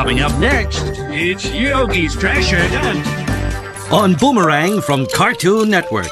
Coming up next, It's Yogi's Treasure Hunt. on Boomerang from Cartoon Network.